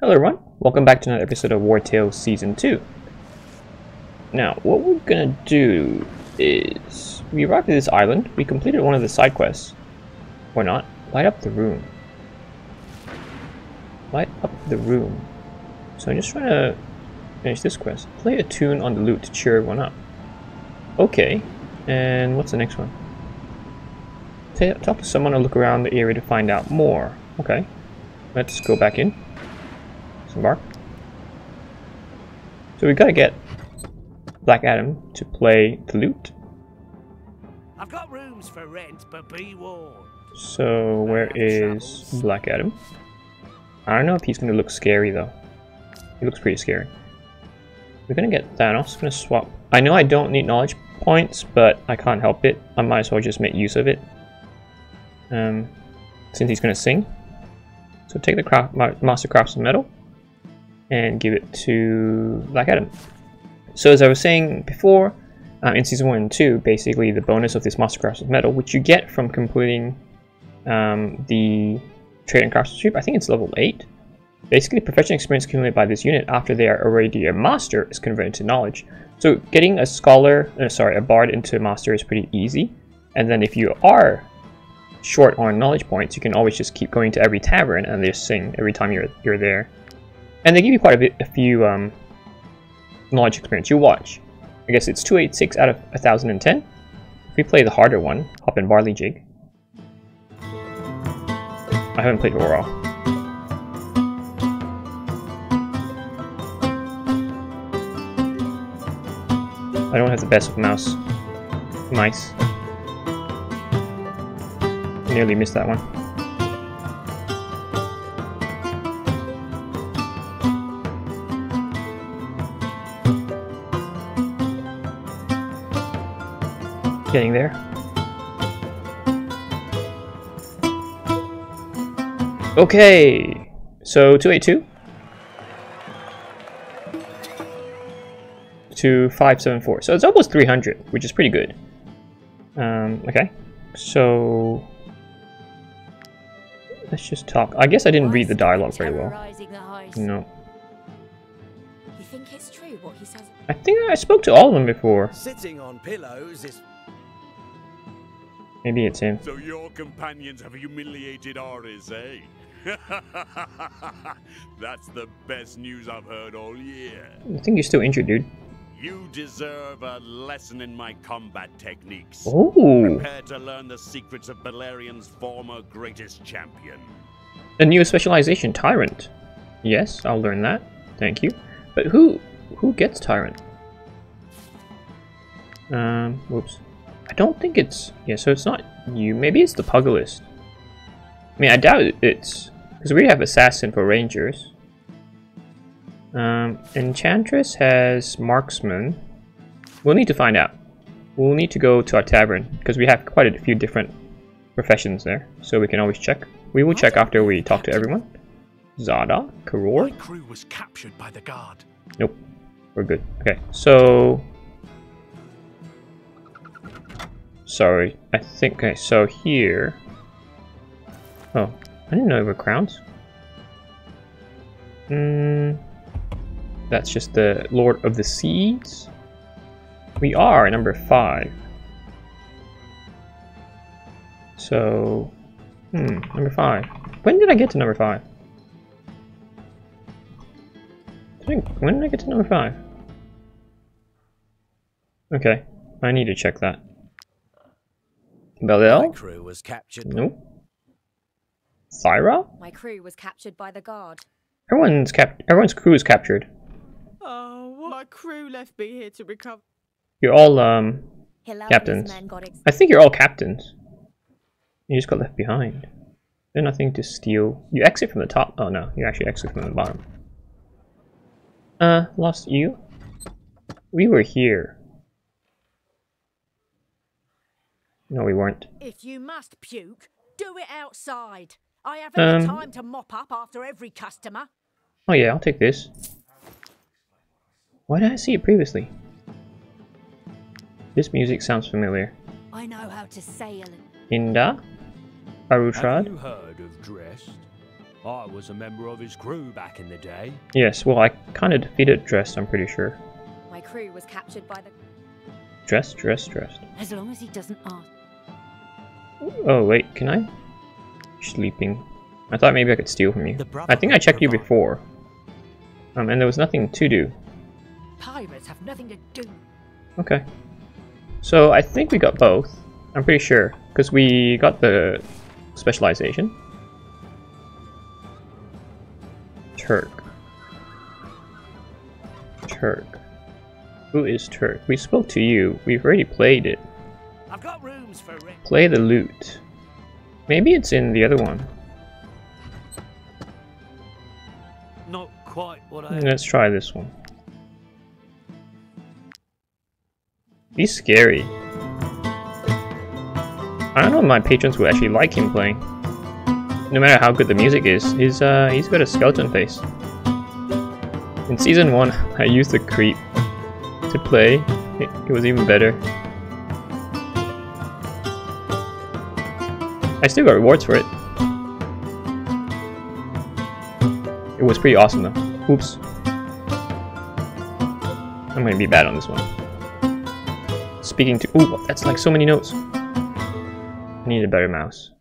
Hello everyone, welcome back to another episode of Wartales Season 2. Now, what we're gonna do is... We arrived at this island, we completed one of the side quests. Or not. Light up the room. Light up the room. So I'm just trying to finish this quest. Play a tune on the lute to cheer everyone up. Okay, and what's the next one? Talk to someone or look around the area to find out more. Okay, let's go back in. Embark. So we gotta get Black Adam to play the lute. I've got rooms for rent, but be warned. So where is Black Adam? I don't know if he's gonna look scary though. He looks pretty scary. We're gonna get Thanos. Gonna swap. I know I don't need knowledge points, but I can't help it. I might as well just make use of it. Um, since he's gonna sing. So take the craft, Master Craftsman medal and give it to Black Adam. So as I was saying before, um, in Season 1 and 2, basically the bonus of this Master Craftsman's Medal, which you get from completing um, the Trade and Craftsmanship, I think it's level 8. Basically, professional experience accumulated by this unit after they are already a Master is converted to Knowledge. So getting a Scholar, uh, sorry, a Bard into a Master is pretty easy. And then if you are short on knowledge points, you can always just keep going to every tavern and just sing every time you're, you're there. And they give you quite a bit, a few um, knowledge experience. You watch. I guess it's 286 out of 1010. If we play the harder one, Hop and Barley Jig. I haven't played Aurora. I don't have the best of mouse. Mice. Nearly missed that one. Getting there. Okay, so 282 to 574. So it's almost 300, which is pretty good. Um, okay, so let's just talk. I guess I didn't read the dialogue very well. No. You think it's true what he says? I think I spoke to all of them before. Sitting on pillows is Maybe it's him. So your companions have humiliated Ares, eh? That's the best news I've heard all year. I think you're still injured, dude. You deserve a lesson in my combat techniques. Oh. Prepare to learn the secrets of Belerion's former greatest champion. A new specialization, Tyrant. Yes, I'll learn that. Thank you. But who who gets Tyrant? Um, whoops. I don't think it's... Yeah, so it's not you. Maybe it's the Pugilist. I mean, I doubt it's... Because we have Assassin for Rangers. Um, Enchantress has Marksman. We'll need to find out. We'll need to go to our tavern, because we have quite a few different professions there. So we can always check. We will check after we talk to everyone. Zada, Karor. My crew was captured by the guard. Nope. We're good. Okay, so Sorry, I think, okay, so here... Oh, I didn't know there were crowns. Hmm, that's just the Lord of the Seeds. We are number five. So, hmm, number five. When did I get to number five? when did I get to number five? Okay, I need to check that. Belial? My crew was captured. Nope. Thyra? My crew was captured by the guard. Everyone's cap everyone's crew is captured. Oh, my crew left me here to recover. You're all um Hilarious captains. men got ex- I think you're all captains. You just got left behind. There's nothing to steal. You exit from the top. Oh no, you actually exit from the bottom. Uh, lost you? We were here. No, we weren't. If you must puke, do it outside. I haven't Um, time to mop up after every customer. Oh yeah, I'll take this. Why did I see it previously? This music sounds familiar. I know how to sail. Inda? Have Arutrad? you heard of Drest? I was a member of his crew back in the day. Yes, well, I kind of defeated Drest, I'm pretty sure. My crew was captured by the. Dressed, dressed, dressed. As long as he doesn't ask. Oh, wait, can I? Sleeping. I thought maybe I could steal from you. The I think I checked you before. Um, and there was nothing to do. Pirates have nothing to do. Okay. So I think we got both. I'm pretty sure. Because we got the specialization. Turk. Turk. Who is Turk? We spoke to you. We've already played it. I've got rooms for rent. Play the lute. Maybe it's in the other one. Not quite what I. Let's try this one. He's scary. I don't know if my patrons would actually like him playing. No matter how good the music is, he's uh he's got a skeleton face. In season one, I used the creep to play. It, it was even better. I still got rewards for it. It was pretty awesome though. Oops. I'm gonna be bad on this one. Speaking to- ooh, that's like so many notes. I need a better mouse.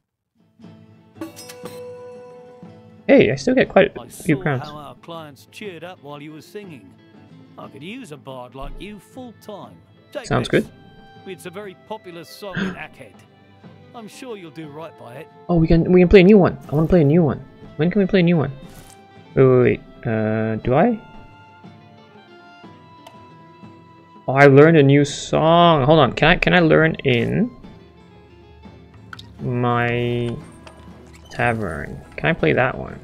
Hey, I still get quite I a few saw crowns. how our clients cheered up while you were singing. I could use a bard like you full time. Take Sounds this. good. It's a very popular song in Ackhead. I'm sure you'll do right by it. Oh, we can we can play a new one. I want to play a new one. When can we play a new one? Wait, wait, wait. Uh, do I? Oh, I learned a new song. Hold on. Can I can I learn in my tavern? Can I play that one?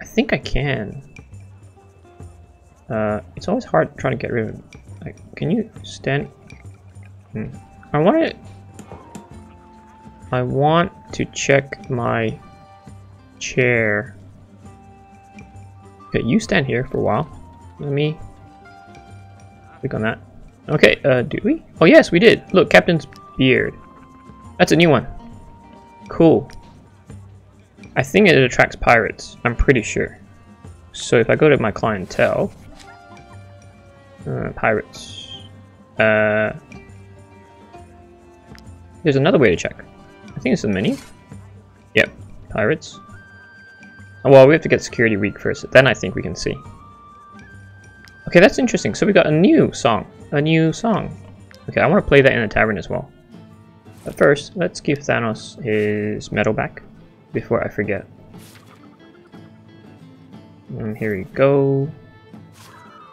I think I can. Uh, it's always hard trying to get rid of. Like, can you stand? Hmm. I want to. I want to check my chair. Okay, you stand here for a while. Let me click on that. Okay, uh, do we? Oh yes, we did. Look, Captain's beard. That's a new one. Cool. I think it attracts pirates. I'm pretty sure. So if I go to my clientele, uh, pirates. Uh, there's another way to check. I think it's the mini. Yep, pirates. Oh, well, we have to get security weak first. Then I think we can see. Okay, that's interesting. So we got a new song. A new song. Okay, I want to play that in a tavern as well. But first, let's give Thanos his medal back before I forget. And here we go.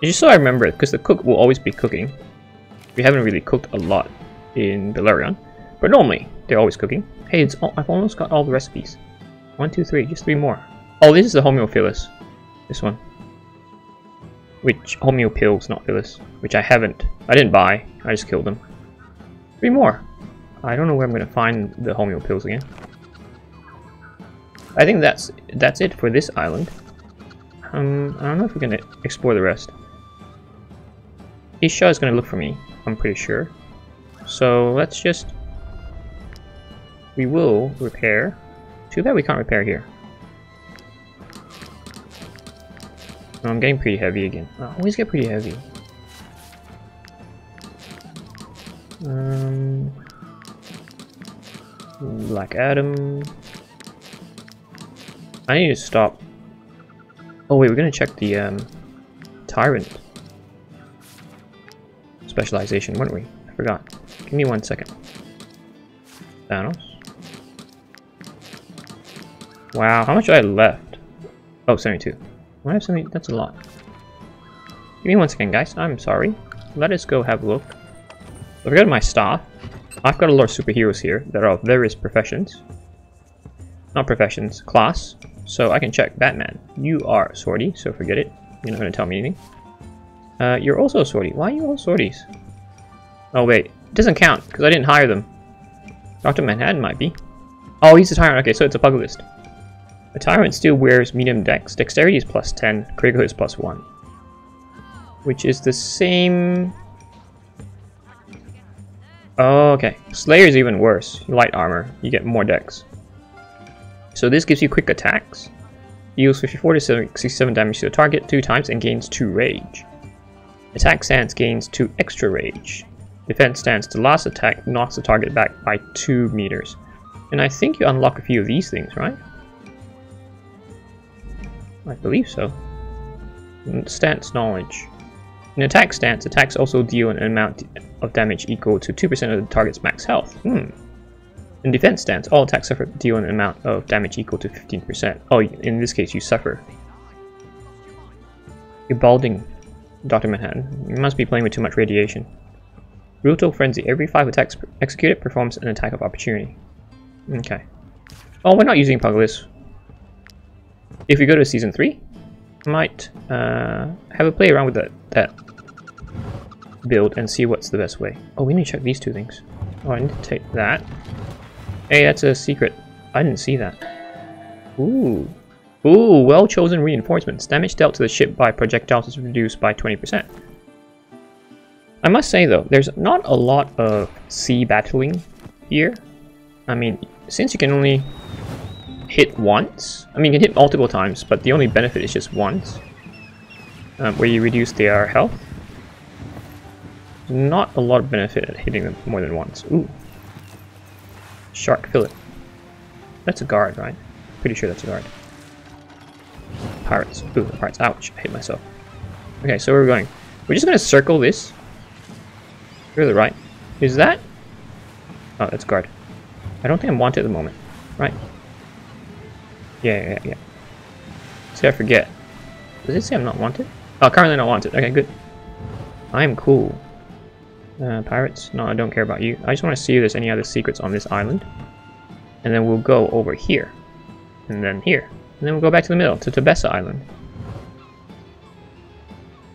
Just so I remember it, because the cook will always be cooking. We haven't really cooked a lot in Belerion, but normally they're always cooking. Hey, it's all, I've almost got all the recipes. One, two, three, just three more. Oh, this is the homeophilus. This one. Which, homeo pills, not phyllis. Which I haven't. I didn't buy. I just killed them. Three more. I don't know where I'm going to find the homeo pills again. I think that's that's it for this island. Um, I don't know if we can explore the rest. Isha is going to look for me, I'm pretty sure. So let's just... We will repair. Too bad we can't repair here. I'm getting pretty heavy again. I always get pretty heavy. Um, Black Adam. I need to stop. Oh wait, we're gonna check the um, Tyrant specialization, weren't we? I forgot. Give me one second. Thanos. Wow, how much do I have left? Oh, 72. I have 70, that's a lot. Give me one second, guys. I'm sorry. Let us go have a look. I've got my staff. I've got a lot of superheroes here that are of various professions. Not professions, class. So I can check Batman. You are Swordy, so forget it. You're not going to tell me anything. Uh, you're also Swordy. Why are you all sorties? Oh wait, it doesn't count, because I didn't hire them. Dr. Manhattan might be. Oh, he's a tyrant. Okay, so it's a pugilist. A tyrant still wears medium dex. Dexterity is plus 10, critical is plus 1. Which is the same... Oh, okay. Slayer is even worse. Light armor. You get more dex. So this gives you quick attacks. Deals 54 to 67 damage to the target two times and gains 2 rage. Attack stance gains 2 extra rage. Defense stance, the last attack knocks the target back by 2 meters. And I think you unlock a few of these things, right? I believe so. Stance knowledge. In attack stance, attacks also deal an amount of damage equal to 2% of the target's max health. Hmm. In defense stance, all attacks suffer deal an amount of damage equal to 15%. Oh, in this case, you suffer. You're balding, Dr. Manhattan. You must be playing with too much radiation. Brutal Frenzy. Every 5 attacks executed performs an attack of opportunity. Okay. Oh, we're not using Pugilist. If we go to Season 3, I might uh, have a play around with that, that build and see what's the best way. Oh, we need to check these two things. Oh, I need to take that. Hey, that's a secret. I didn't see that. Ooh. Ooh, well-chosen reinforcements. Damage dealt to the ship by projectiles is reduced by 20%. I must say though, there's not a lot of sea battling here. I mean, since you can only hit once, I mean you can hit multiple times, but the only benefit is just once, um, where you reduce their health. Not a lot of benefit at hitting them more than once. Ooh. Shark fillet. That's a guard, right? Pretty sure that's a guard. Pirates. Ooh, the pirates. Ouch, I hit myself. Okay, so where are we going? We're just gonna circle this you're the right. Is that? Oh, that's guard. I don't think I'm wanted at the moment. Right. Yeah, yeah, yeah. See, I forget. Does it say I'm not wanted? Oh, currently not wanted. Okay, good. I am cool. Uh, pirates? No, I don't care about you. I just want to see if there's any other secrets on this island. And then we'll go over here. And then here. And then we'll go back to the middle, to Tabessa Island.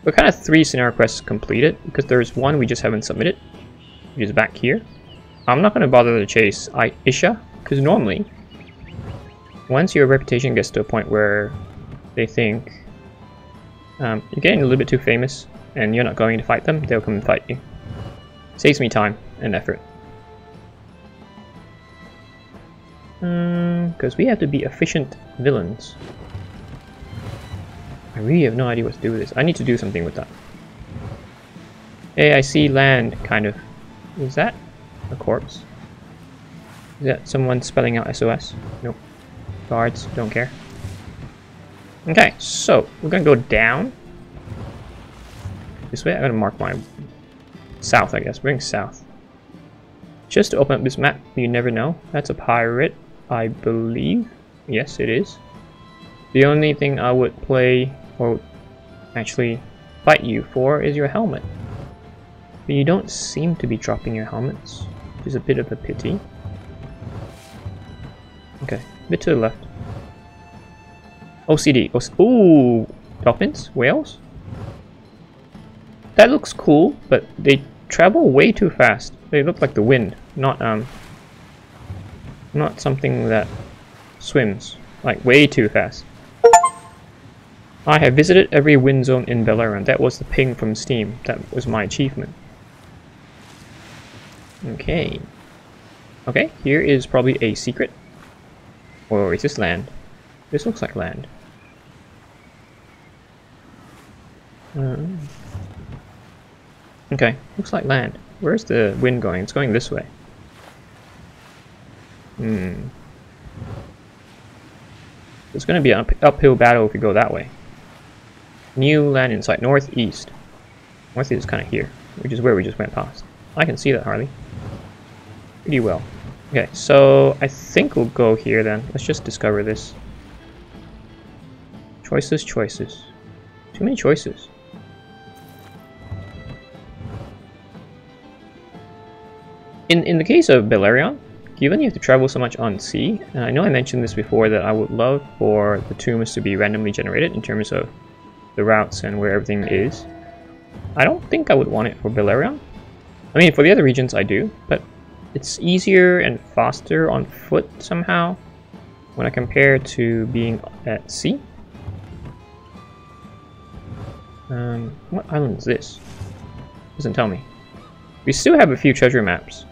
We're kind of three scenario quests completed, because there's one we just haven't submitted, which is back here. I'm not going to bother to chase I Isha, because normally, once your reputation gets to a point where they think um, you're getting a little bit too famous, and you're not going to fight them, they'll come and fight you. Saves me time and effort. Because um, we have to be efficient villains. I really have no idea what to do with this. I need to do something with that. Hey, I see land, kind of. Is that a corpse? Is that someone spelling out SOS? Nope. Guards, don't care. Okay, so we're gonna go down. This way, I'm gonna mark my south, I guess. We're going south. Just to open up this map, you never know. That's a pirate, I believe. Yes, it is. The only thing I would play or actually fight you for is your helmet. But you don't seem to be dropping your helmets, which is a bit of a pity. Okay, bit to the left. OCD. Ooh, dolphins? Whales? That looks cool, but they travel way too fast. They look like the wind, not um, not something that swims like way too fast. I have visited every wind zone in Belerion. That was the ping from Steam. That was my achievement. Okay. Okay, here is probably a secret. Or is this land? This looks like land. Um, okay, looks like land. Where's the wind going? It's going this way. Hmm. It's going to be an up uphill battle if we go that way. New land in sight. Northeast. Northeast is kind of here, which is where we just went past. I can see that, Harley. Pretty well. Okay, so I think we'll go here then. Let's just discover this. Choices, choices. Too many choices. In, in the case of Belerion, given you have to travel so much on sea, and I know I mentioned this before that I would love for the tombs to be randomly generated in terms of the routes and where everything is. I don't think I would want it for Belerion. I mean, for the other regions I do, but it's easier and faster on foot somehow when I compare to being at sea. Um, what island is this? Doesn't tell me. We still have a few treasure maps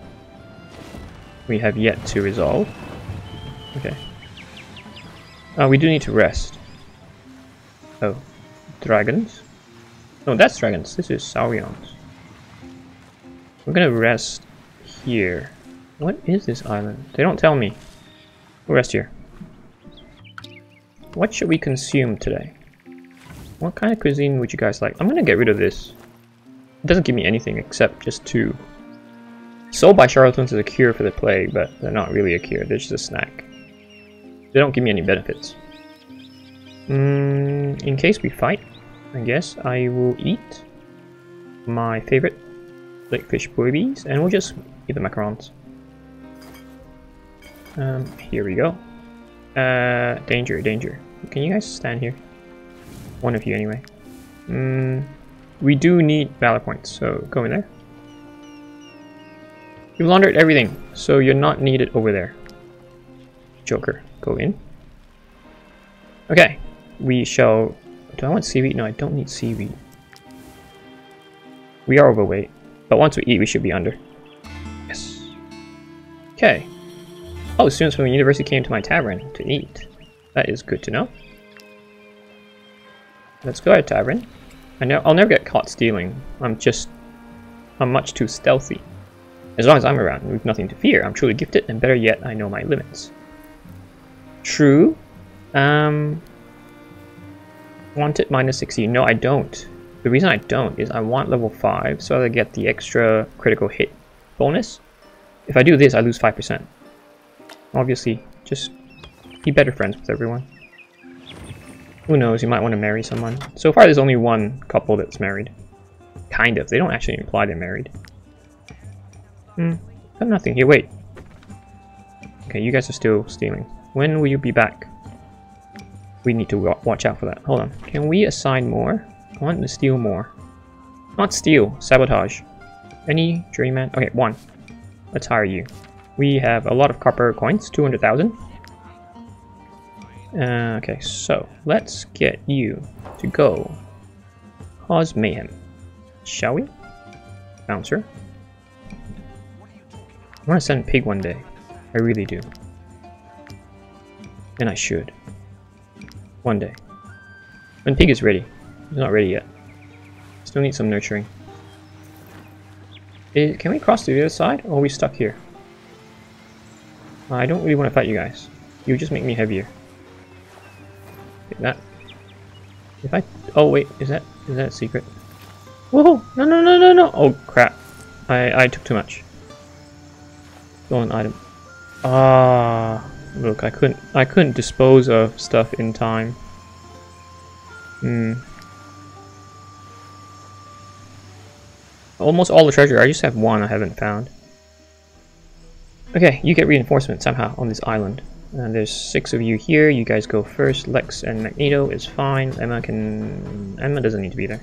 we have yet to resolve. Okay. Uh, we do need to rest. Oh, dragons? No, that's dragons. This is Saurians. We're gonna rest here. What is this island? They don't tell me. We'll rest here. What should we consume today? What kind of cuisine would you guys like? I'm gonna get rid of this. It doesn't give me anything except just two. Sold by charlatans is a cure for the plague, but they're not really a cure, they're just a snack. They don't give me any benefits. Mm, in case we fight, I guess I will eat my favorite fish boobies, and we'll just eat the macarons. Um, here we go. Uh, danger, danger. Can you guys stand here? One of you anyway. Mm, we do need valor points, so go in there. You've laundered everything, so you're not needed over there. Joker, go in. Okay, we shall... Do I want seaweed? No, I don't need seaweed. We are overweight, but once we eat, we should be under. Okay. Oh, students from the university came to my tavern to eat. That is good to know. Let's go to tavern. I know I'll never get caught stealing. I'm just I'm much too stealthy. As long as I'm around, we've nothing to fear. I'm truly gifted, and better yet, I know my limits. True. Um want it minus 60. No, I don't. The reason I don't is I want level 5 so I get the extra critical hit bonus. If I do this, I lose 5%. Obviously, just be better friends with everyone. Who knows, you might want to marry someone. So far there's only one couple that's married. Kind of, they don't actually imply they're married. Hmm, got nothing here, wait. Okay, you guys are still stealing. When will you be back? We need to watch out for that. Hold on, can we assign more? I want to steal more. Not steal, sabotage. Any Journeyman? Okay, one. Let's hire you. We have a lot of copper coins, 200,000. Uh, okay, so let's get you to go cause mayhem. Shall we? Bouncer. I want to send Pig one day. I really do. And I should. One day. When Pig is ready. He's not ready yet. Still need some nurturing. Eh, can we cross to the other side? Or are we stuck here? I don't really want to fight you guys. You just make me heavier. That. If I... Oh wait, is that is that a secret? Whoa! No, no, no, no, no! Oh crap. I, I took too much. Stolen item. Ah, look, I couldn't I couldn't dispose of stuff in time. Hmm. Almost all the treasure. I just have one I haven't found. Okay, you get reinforcement somehow on this island. And there's six of you here. You guys go first. Lex and Magneto is fine. Emma can... Emma doesn't need to be there.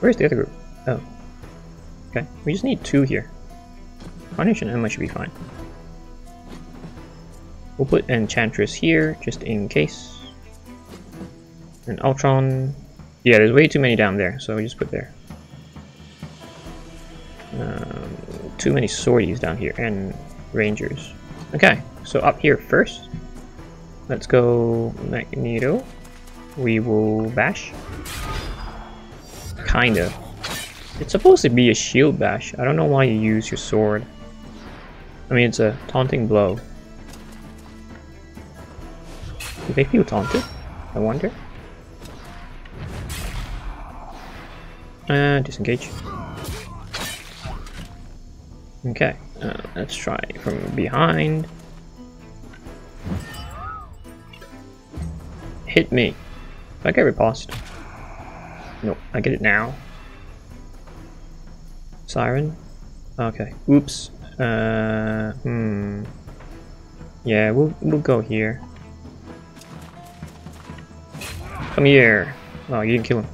Where's the other group? Oh. Okay, we just need two here. Carnage and Emma should be fine. We'll put Enchantress here, just in case. And Ultron... Yeah, there's way too many down there, so we just put there. Um, too many sorties down here, and rangers. Okay, so up here first. Let's go Magneto. We will bash. Kinda. It's supposed to be a shield bash. I don't know why you use your sword. I mean, it's a taunting blow. Do they feel taunted? I wonder. Uh, disengage. Okay, uh, let's try from behind. Hit me. I get riposte? Nope, I get it now. Siren? Okay, oops. Uh, hmm. Yeah, we'll, we'll go here. Come here. Oh, you didn't kill him.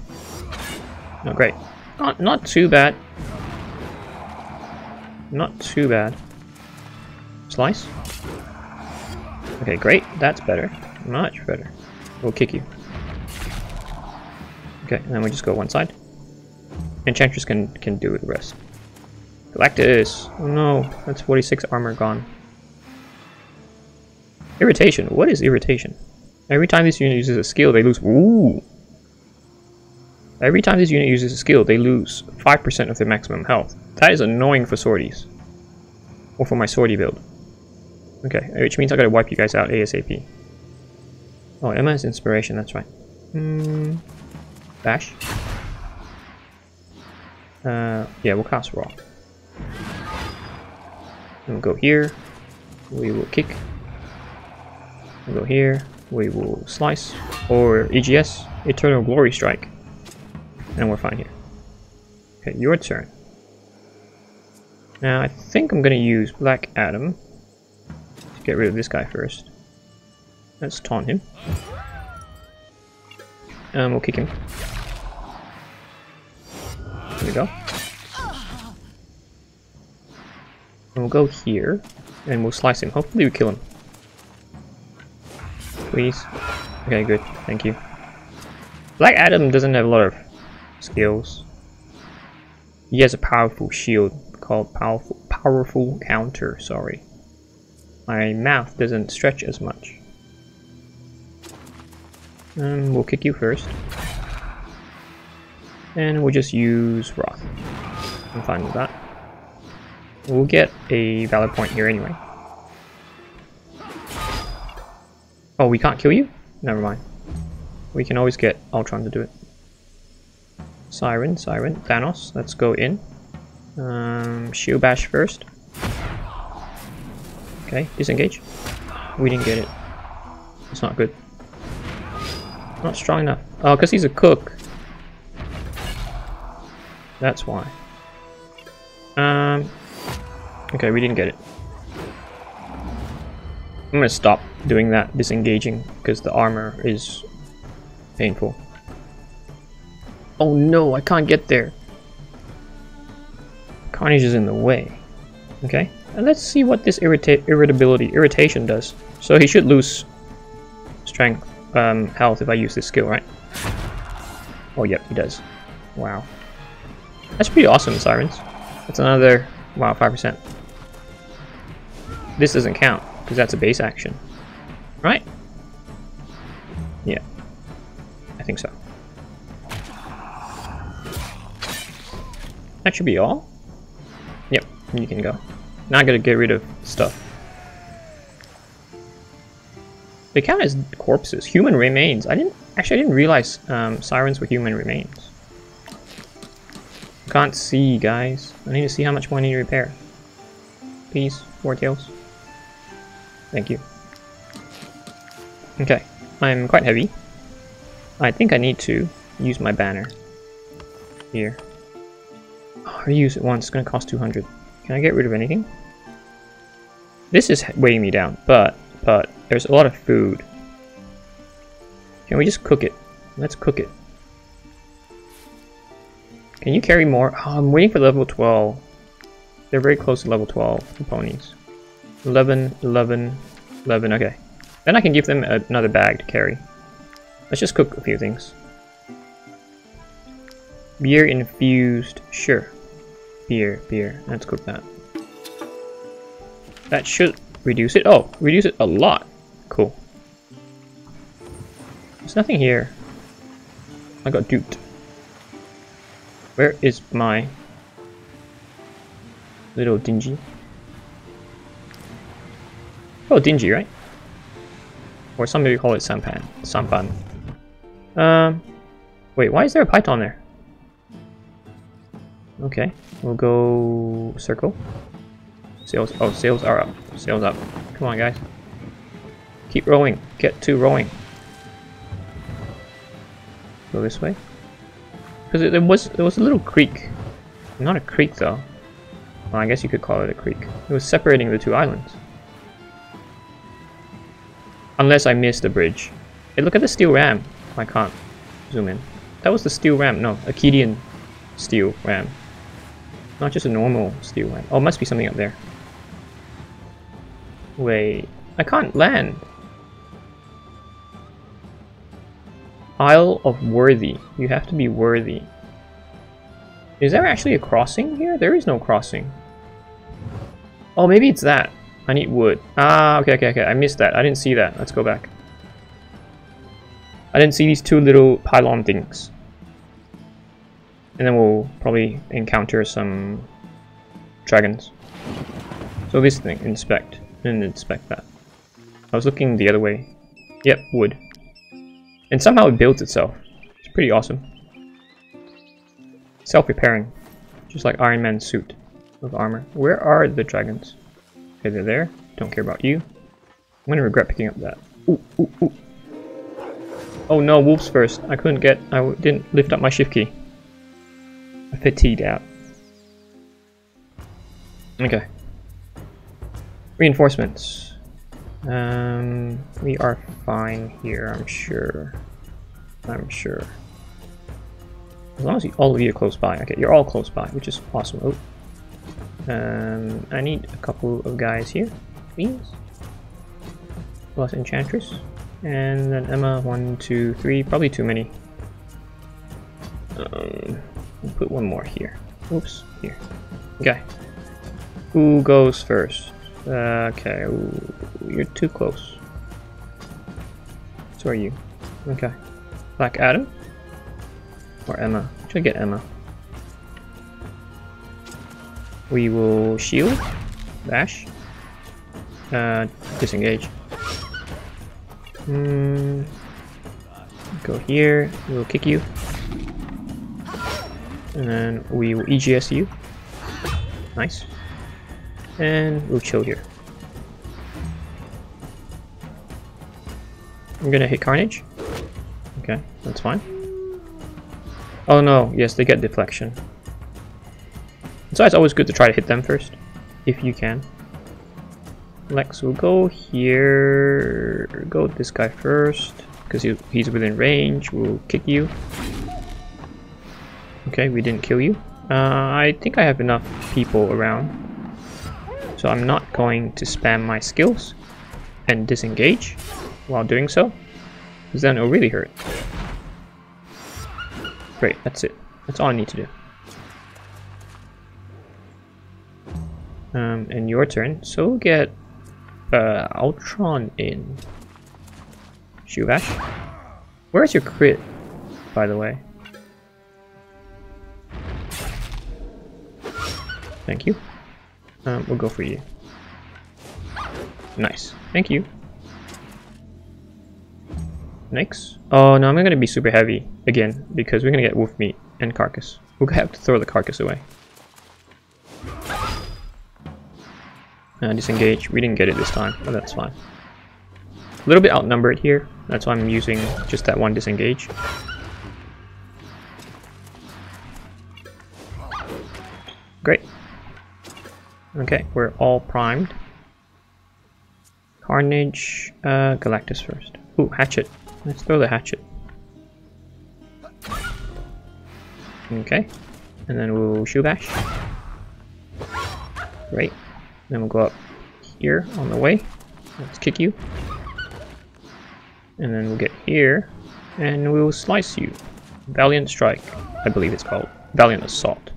No, great. Not, not too bad. Not too bad. Slice? Okay, great. That's better. Much better. We'll kick you. Okay, and then we just go one side. Enchantress can, can do the rest. Galactus! Oh no, that's 46 armor gone. Irritation. What is irritation? Every time this unit uses a skill, they lose. Ooh. Every time this unit uses a skill, they lose 5% of their maximum health. That is annoying for sorties. Or for my sortie build. Okay, which means I gotta wipe you guys out ASAP. Oh, Emma has inspiration, that's right. Hmm. Bash. Uh, yeah, we'll cast Rock. And we'll go here. We will kick. We'll go here. We will slice. Or EGS, Eternal Glory Strike. And we're fine here. Okay, your turn. Now, I think I'm going to use Black Adam to get rid of this guy first. Let's taunt him. And we'll kick him. There we go. And we'll go here, and we'll slice him. Hopefully we kill him. Please. Okay, good. Thank you. Black Adam doesn't have a lot of skills. He has a powerful shield called powerful powerful counter, sorry. My mouth doesn't stretch as much. Um, we'll kick you first. And we'll just use Wrath. I'm fine with that. We'll get a valid point here anyway. Oh, we can't kill you? Never mind. We can always get Ultron to do it. Siren, Siren, Thanos, let's go in. Um, Shield Bash first. Okay, disengage. We didn't get it. It's not good. Not strong enough. Oh, because he's a cook. That's why. Um. Okay, we didn't get it. I'm gonna stop doing that, disengaging, because the armor is painful. Oh no, I can't get there. Carnage is in the way. Okay, and let's see what this irrita irritability, irritation does. So he should lose strength, um, health if I use this skill, right? Oh, yep, he does. Wow. That's pretty awesome, Sirens. That's another, wow, 5%. This doesn't count, because that's a base action. Right? Yeah. I think so. That should be all. Yep, you can go. Now I gotta get rid of stuff. They count as corpses. Human remains. I didn't actually I didn't realize um, sirens were human remains. Can't see, guys. I need to see how much more I need to repair. Please, four tails. Thank you. Okay, I'm quite heavy. I think I need to use my banner here. Oh, reuse it once, it's gonna cost 200. Can I get rid of anything? This is weighing me down, but, but, there's a lot of food. Can we just cook it? Let's cook it. Can you carry more? Oh, I'm waiting for level 12. They're very close to level 12, the ponies. 11, 11, 11, okay. Then I can give them another bag to carry. Let's just cook a few things. Beer infused, sure. Beer, beer, let's cook that. That should reduce it. Oh, reduce it a lot. Cool. There's nothing here. I got duped. Where is my little dingy? Oh, dingy, right? Or some maybe call it sampan. Sampan. Um, wait, why is there a python there? Okay, we'll go circle. Sails, Oh, sails are up. Sails up. Come on, guys. Keep rowing. Get to rowing. Go this way. Because there was there was a little creek. Not a creek though. Well, I guess you could call it a creek. It was separating the two islands. Unless I missed the bridge. Hey, look at the steel ram. I can't zoom in. That was the steel ram. No, Akkadian steel ram. Not just a normal steel ram. Oh, must be something up there. Wait. I can't land. Isle of Worthy. You have to be worthy. Is there actually a crossing here? There is no crossing. Oh, maybe it's that. I need wood. Ah, okay, okay, okay. I missed that. I didn't see that. Let's go back. I didn't see these two little pylon things. And then we'll probably encounter some dragons. So this thing, inspect, and inspect that. I was looking the other way. Yep, wood. And somehow it builds itself. It's pretty awesome. Self-repairing. Just like Iron Man's suit of armor. Where are the dragons? Okay, they're there. Don't care about you. I'm gonna regret picking up that. Ooh, ooh, ooh. Oh no, wolves first. I couldn't get, I didn't lift up my shift key. Fatigued out. Okay. Reinforcements. Um, we are fine here, I'm sure. I'm sure. As long as you, all of you are close by. Okay, you're all close by, which is awesome. Oh. Um, I need a couple of guys here, please. Plus Enchantress. And then Emma, one, two, three, probably too many. Um, we'll put one more here. Oops, here. Okay. Who goes first? Uh, okay, Ooh, you're too close. So are you. Okay. Black Adam? Or Emma? Should I get Emma? We will shield. Bash. Uh, disengage. Hmm. Go here. We'll kick you. And then we will EGS you. Nice. And we'll chill here. I'm gonna hit Carnage. Okay, that's fine. Oh no, yes, they get deflection. So it's always good to try to hit them first, if you can. Lex will go here. Go this guy first, because he, he's within range. We'll kick you. Okay, we didn't kill you. Uh, I think I have enough people around. So I'm not going to spam my skills and disengage while doing so, because then it'll really hurt. Great, that's it. That's all I need to do. Um, and your turn. So we'll get uh, Ultron in. Shuvash. Where's your crit, by the way? Thank you. Um, we'll go for you. Nice. Thank you. Next. Oh no, I'm gonna be super heavy again because we're gonna get wolf meat and carcass. We'll have to throw the carcass away. Uh, disengage. We didn't get it this time, but that's fine. A little bit outnumbered here. That's why I'm using just that one disengage. Great. Okay, we're all primed. Carnage, uh, Galactus first. Ooh, hatchet. Let's throw the hatchet. Okay, and then we'll shoe bash. Great. Then we'll go up here on the way. Let's kick you. And then we'll get here, and we'll slice you. Valiant Strike, I believe it's called. Valiant Assault.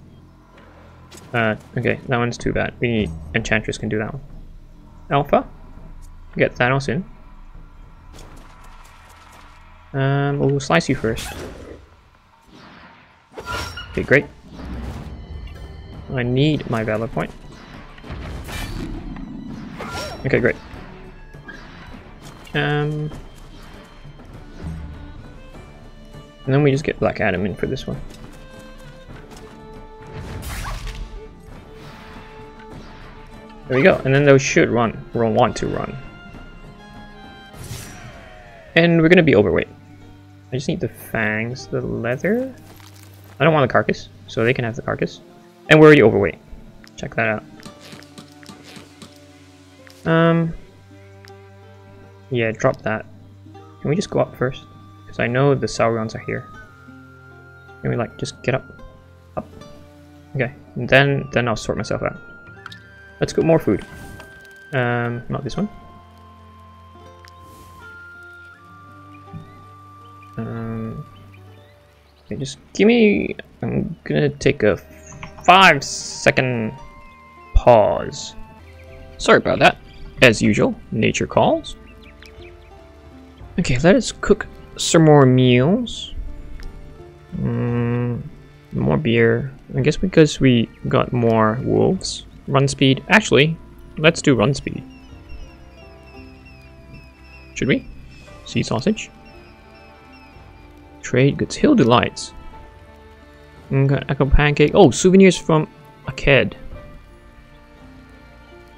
Uh, okay, that one's too bad. We need Enchantress can do that one. Alpha, get Thanos in. Um, we'll slice you first. Okay, great. I need my Valor point. Okay, great. Um, and then we just get Black Adam in for this one. There we go, and then those should run, or want to run. And we're gonna be overweight. I just need the fangs, the leather. I don't want the carcass, so they can have the carcass. And we're already overweight. Check that out. Um, yeah, drop that. Can we just go up first? Because I know the Saurians are here. Can we like just get up? Up. Okay, and then then I'll sort myself out. Let's get more food. Um, not this one. Um, just give me. I'm gonna take a five second pause. Sorry about that. As usual, nature calls. Okay, let us cook some more meals. Mm, more beer. I guess because we got more wolves. Run speed. Actually, let's do run speed. Should we? Sea sausage. Trade goods. Hill delights. Okay, Echo pancake. Oh, souvenirs from a kid.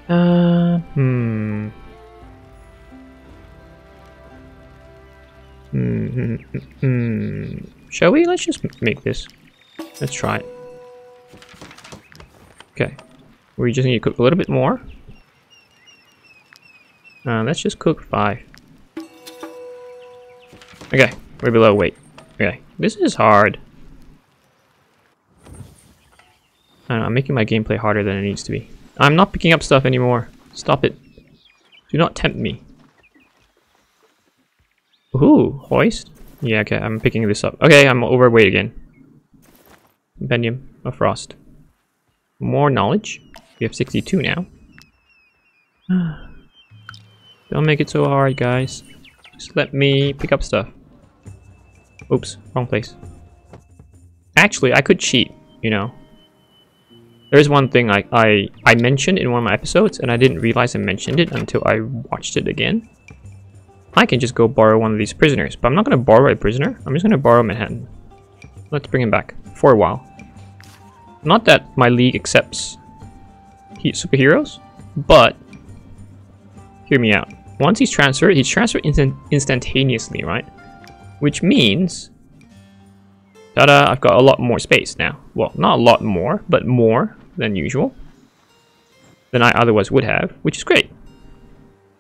Uh, hmm. Hmm, hmm, hmm, hmm. Shall we? Let's just make this. Let's try it. Okay. We just need to cook a little bit more. Uh, let's just cook five. Okay, we're below weight. Okay, this is hard. I I'm making my gameplay harder than it needs to be. I'm not picking up stuff anymore. Stop it. Do not tempt me. Ooh, hoist? Yeah, okay, I'm picking this up. Okay, I'm overweight again. Compendium of Frost. More knowledge. We have 62 now. Don't make it so hard, guys. Just let me pick up stuff. Oops, wrong place. Actually, I could cheat, you know. There's one thing I, I, I mentioned in one of my episodes, and I didn't realize I mentioned it until I watched it again. I can just go borrow one of these prisoners, but I'm not going to borrow a prisoner. I'm just going to borrow Manhattan. Let's bring him back for a while. Not that my league accepts superheroes, but hear me out. Once he's transferred, he's transferred instant instantaneously, right? Which means, ta-da, I've got a lot more space now. Well, not a lot more, but more than usual. Than I otherwise would have, which is great.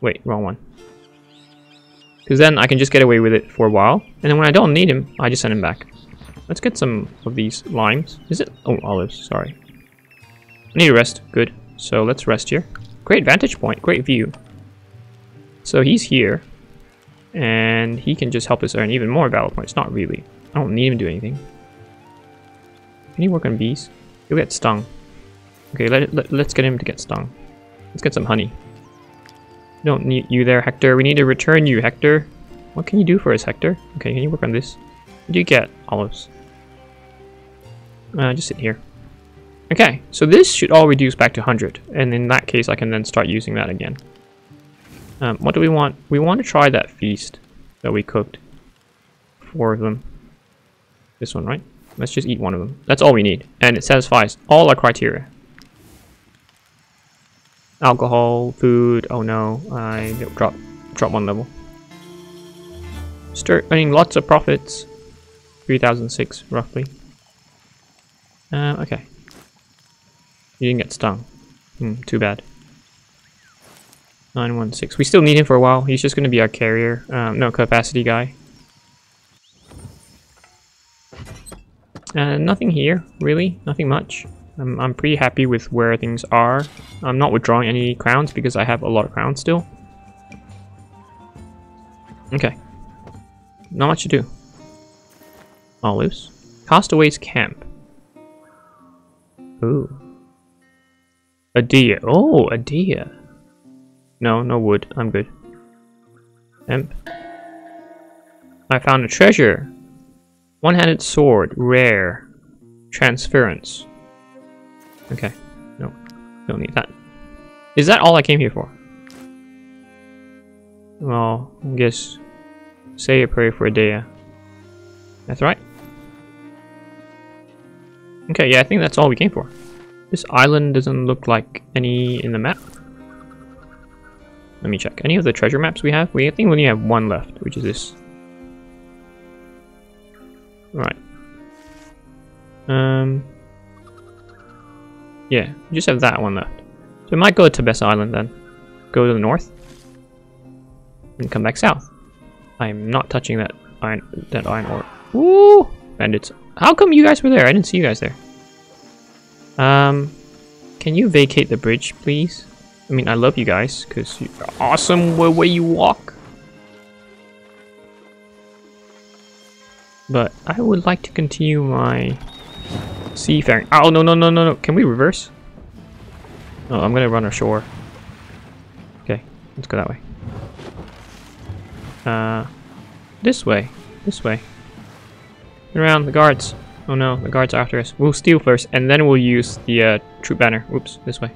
Wait, wrong one. Because then I can just get away with it for a while, and then when I don't need him, I just send him back. Let's get some of these limes. Is it? Oh, olives, sorry. I need a rest, good. So let's rest here. Great vantage point, great view. So he's here, and he can just help us earn even more battle points. Not really. I don't need him to do anything. Can he work on bees? He'll get stung. Okay, let, let, let's get him to get stung. Let's get some honey. Don't need you there, Hector. We need to return you, Hector. What can you do for us, Hector? Okay, can you work on this? What do you get? Olives. Uh, just sit here. Okay, so this should all reduce back to 100, and in that case I can then start using that again. Um, what do we want? We want to try that feast that we cooked. Four of them. This one, right? Let's just eat one of them. That's all we need, and it satisfies all our criteria. Alcohol, food, oh no, I dropped drop one level. Start earning lots of profits. 3006 roughly. Uh, okay. You didn't get stung. Hmm, too bad. 916. We still need him for a while. He's just going to be our carrier. Um, no, capacity guy. Uh, nothing here, really. Nothing much. I'm, I'm pretty happy with where things are. I'm not withdrawing any crowns because I have a lot of crowns still. Okay. Not much to do. Olives. Castaways Camp. Ooh. A deer. Oh, a deer. No, no wood. I'm good. Imp. I found a treasure. One-handed sword. Rare. Transference. Okay. No. Don't need that. Is that all I came here for? Well, I guess... Say a prayer for a day. That's right. Okay, yeah, I think that's all we came for. This island doesn't look like any in the map. Let me check. Any of the treasure maps we have? We I think we only have one left, which is this. Right. Um. Yeah, we just have that one left. So we might go to Tabessa Island then. Go to the north. And come back south. I'm not touching that iron that iron ore. Woo! Bandits. How come you guys were there? I didn't see you guys there. Um, can you vacate the bridge, please? I mean, I love you guys, because you're awesome way you walk. But I would like to continue my seafaring. Oh, no, no, no, no, no. Can we reverse? No, I'm going to run ashore. Okay, let's go that way. Uh, this way. This way. Around, the guards. Oh no, the guards are after us. We'll steal first, and then we'll use the uh, troop banner. Oops, this way.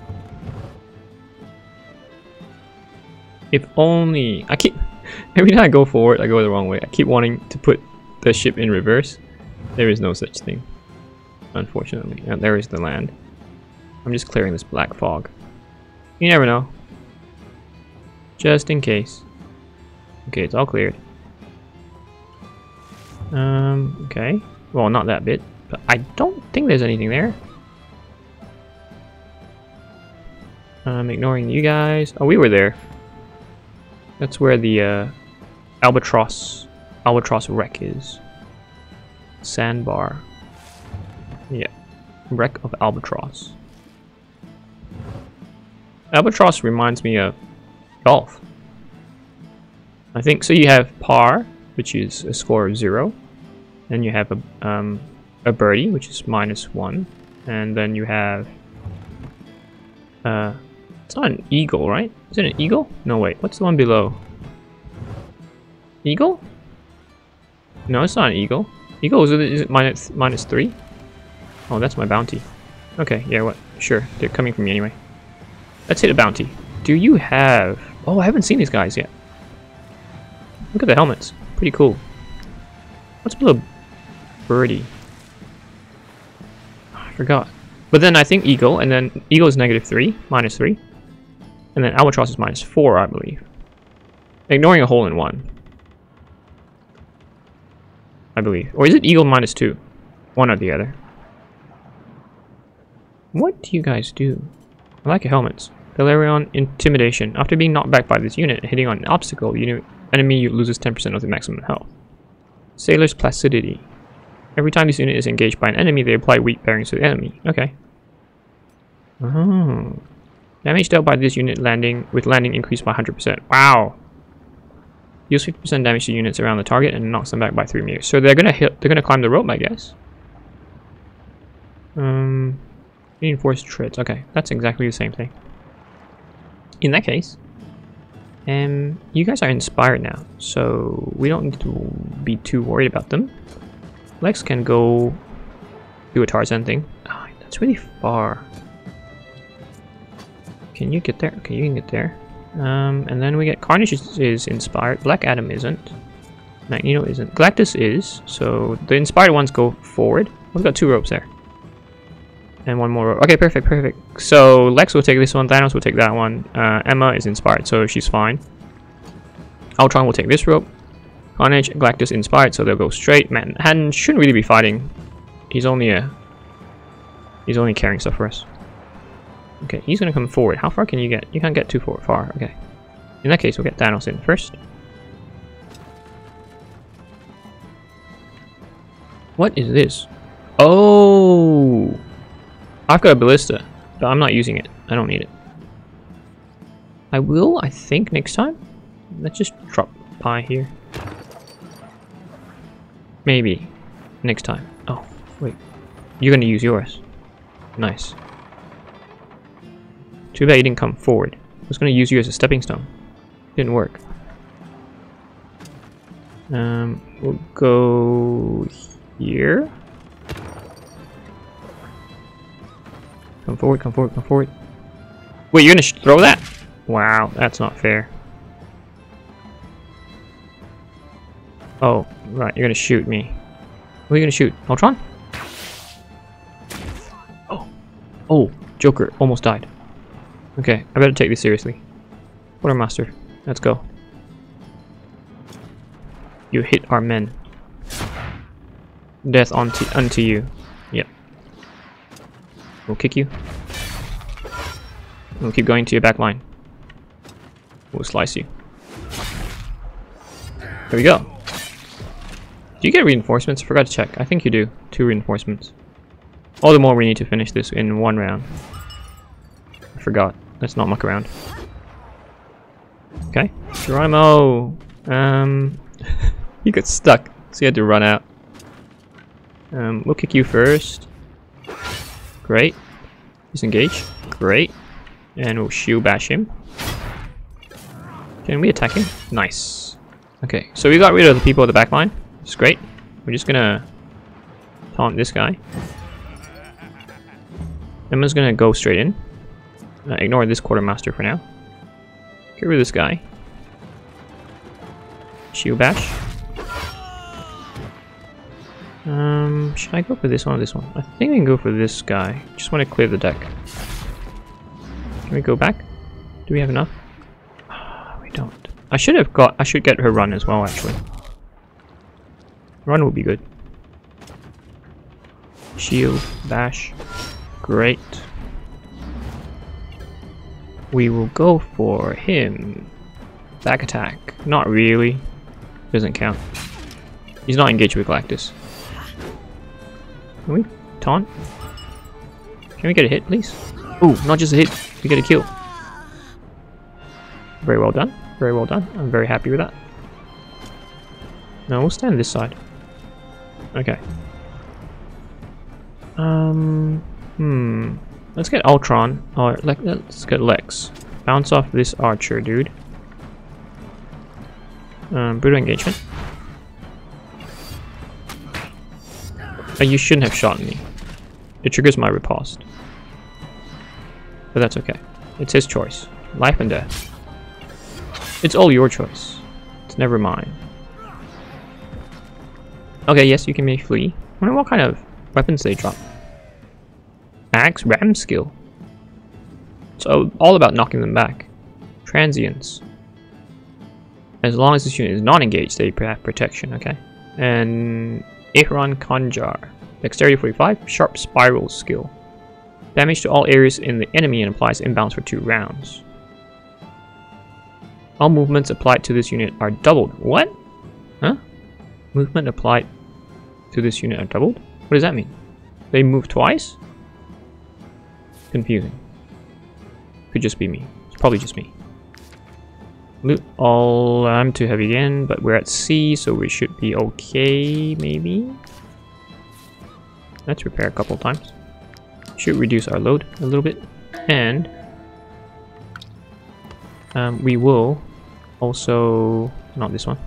If only... I keep... Every time I go forward, I go the wrong way. I keep wanting to put the ship in reverse. There is no such thing. Unfortunately. And there is the land. I'm just clearing this black fog. You never know. Just in case. Okay, it's all cleared. Um, okay. Well, not that bit, but I don't think there's anything there. I'm ignoring you guys. Oh, we were there. That's where the uh, Albatross Albatross wreck is. Sandbar. Yeah. Wreck of Albatross. Albatross reminds me of golf. I think so. You have par, which is a score of zero. Then you have a um, a birdie, which is minus one, and then you have uh, it's not an eagle, right? Is it an eagle? No, wait. What's the one below? Eagle? No, it's not an eagle. Eagle is it, is it minus minus three? Oh, that's my bounty. Okay, yeah, what? Sure, they're coming for me anyway. Let's hit a bounty. Do you have... Oh, I haven't seen these guys yet. Look at the helmets. Pretty cool. What's below Birdie? I forgot. But then I think Eagle, and then Eagle is negative 3, minus 3. And then Albatross is minus 4, I believe. Ignoring a hole in 1. I believe. Or is it Eagle minus 2? One or the other. What do you guys do? I like your helmets. Galerion Intimidation. After being knocked back by this unit and hitting on an obstacle, unit enemy loses 10% of the maximum health. Sailor's Placidity. Every time this unit is engaged by an enemy, they apply weak bearings to the enemy. Okay. Oh. Damage dealt by this unit landing with landing increased by 100%. Wow. Deals 50% damage to units around the target and knocks them back by 3 meters. So they're gonna hit they're gonna climb the rope, I guess. Um reinforced treads. Okay, that's exactly the same thing. In that case, um you guys are inspired now, so we don't need to be too worried about them. Lex can go do a Tarzan thing. Oh, that's really far. Can you get there? Okay, you can get there. Um, and then we get Carnage is, is, inspired. Black Adam isn't. Magneto isn't. Galactus is. So the inspired ones go forward. We've got two ropes there. And one more rope. Okay, perfect, perfect. So Lex will take this one. Thanos will take that one. Uh, Emma is inspired, so she's fine. Ultron will take this rope. Carnage, Galactus inspired, so they'll go straight. Manhattan shouldn't really be fighting. He's only a... He's only carrying stuff for us. Okay, he's gonna come forward. How far can you get? You can't get too far. Okay. In that case, we'll get Thanos in first. What is this? Oh! I've got a ballista, but I'm not using it. I don't need it. I will, I think, next time. Let's just drop pie here. Maybe. Next time. Oh, wait. You're gonna use yours. Nice. Too bad you didn't come forward. I was to use you as a stepping stone. Didn't work. Um, we'll go here. Come forward, come forward, come forward. Wait, you're to throw that? Wow, that's not fair. Oh, right, you're to shoot me. Who are you to shoot? Ultron? Oh. Oh, Joker almost died. Okay, I better take this seriously. Quartermaster, let's go. You hit our men. Death onto unto you. Yep. We'll kick you. We'll keep going to your back line. We'll slice you. There we go. Do you get reinforcements? I forgot to check. I think you do. Two reinforcements. All the more we need to finish this in one round. I forgot. Let's not muck around. Okay. Geronimo! Um, you got stuck, so you had to run out. Um, we'll kick you first. Great. Disengage. Great. And we'll shield bash him. Can we attack him? Nice. Okay, so we got rid of the people at the back line. It's great. We're just gonna taunt this guy. Emma's gonna go straight in. Uh, ignore this quartermaster for now. Get rid of this guy. Shield bash. Um, should I go for this one or this one? I think I can go for this guy. Just want to clear the deck. Can we go back? Do we have enough? We don't. I should have got. I should get her run as well, actually. Run would be good. Shield, bash. Great. We will go for him. Back attack. Not really. Doesn't count. He's not engaged with Galactus. Can we taunt? Can we get a hit, please? Ooh, not just a hit. We get a kill. Very well done. Very well done. I'm very happy with that. Now we'll stand this side. Okay. Um. Hmm. Let's get Ultron. Or let's get Lex. Bounce off this archer, dude. Um, brutal engagement. Oh, you shouldn't have shot me. It triggers my riposte. But that's okay. It's his choice. Life and death. It's all your choice. It's never mine. Okay, yes, you can make flee. I wonder what kind of weapons they drop. Axe Ram skill. So all about knocking them back. Transients. As long as this unit is not engaged, they have protection, okay? And Acheron Conjar. Dexterity 45, Sharp Spiral skill. Damage to all areas in the enemy and applies inbounds for two rounds. All movements applied to this unit are doubled. What? Huh? Movement applied to this unit are doubled? What does that mean? They move twice? Confusing. Could just be me. It's probably just me. Loot all... I'm too heavy again, but we're at C, so we should be okay, maybe? Let's repair a couple times. Should reduce our load a little bit. And... Um, we will also... Not this one.